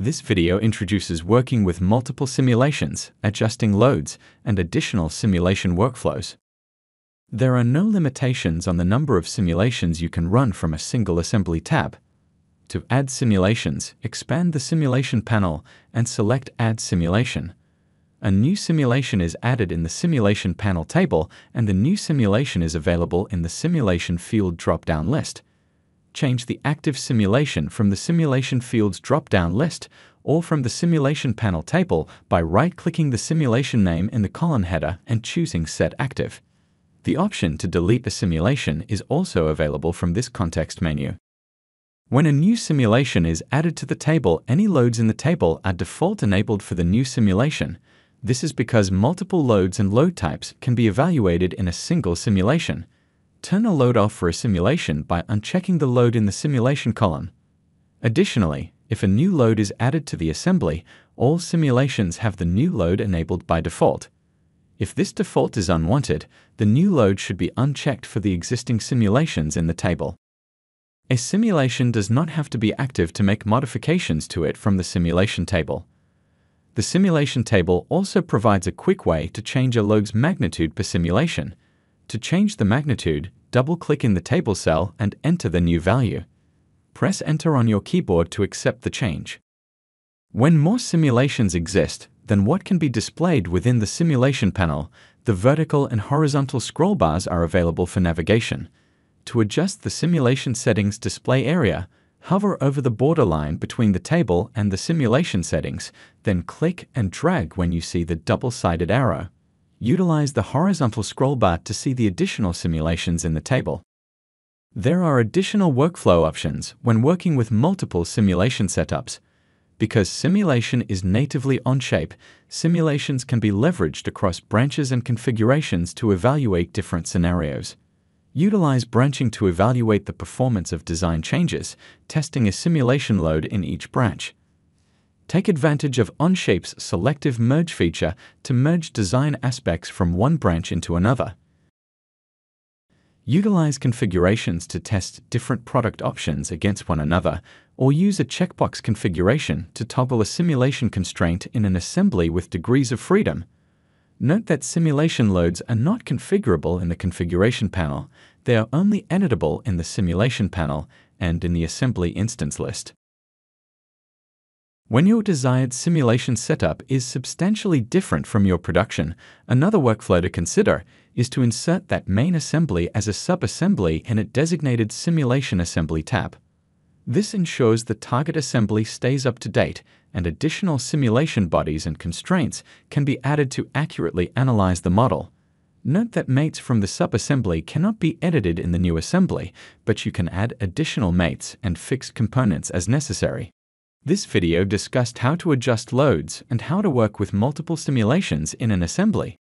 This video introduces working with multiple simulations, adjusting loads, and additional simulation workflows. There are no limitations on the number of simulations you can run from a single assembly tab. To add simulations, expand the simulation panel and select Add Simulation. A new simulation is added in the Simulation panel table and the new simulation is available in the Simulation field drop-down list change the active simulation from the Simulation Fields drop-down list or from the Simulation panel table by right-clicking the simulation name in the column header and choosing Set Active. The option to delete a simulation is also available from this context menu. When a new simulation is added to the table, any loads in the table are default enabled for the new simulation. This is because multiple loads and load types can be evaluated in a single simulation. Turn a load off for a simulation by unchecking the load in the simulation column. Additionally, if a new load is added to the assembly, all simulations have the new load enabled by default. If this default is unwanted, the new load should be unchecked for the existing simulations in the table. A simulation does not have to be active to make modifications to it from the simulation table. The simulation table also provides a quick way to change a load's magnitude per simulation. To change the magnitude, double-click in the table cell and enter the new value. Press Enter on your keyboard to accept the change. When more simulations exist than what can be displayed within the simulation panel, the vertical and horizontal scroll bars are available for navigation. To adjust the simulation settings display area, hover over the borderline between the table and the simulation settings, then click and drag when you see the double-sided arrow. Utilize the horizontal scroll bar to see the additional simulations in the table. There are additional workflow options when working with multiple simulation setups. Because simulation is natively Onshape, simulations can be leveraged across branches and configurations to evaluate different scenarios. Utilize branching to evaluate the performance of design changes, testing a simulation load in each branch. Take advantage of Onshape's selective merge feature to merge design aspects from one branch into another. Utilize configurations to test different product options against one another, or use a checkbox configuration to toggle a simulation constraint in an assembly with degrees of freedom. Note that simulation loads are not configurable in the configuration panel, they are only editable in the simulation panel and in the assembly instance list. When your desired simulation setup is substantially different from your production, another workflow to consider is to insert that main assembly as a sub-assembly in a designated Simulation Assembly tab. This ensures the target assembly stays up to date and additional simulation bodies and constraints can be added to accurately analyze the model. Note that mates from the sub-assembly cannot be edited in the new assembly, but you can add additional mates and fixed components as necessary. This video discussed how to adjust loads and how to work with multiple simulations in an assembly.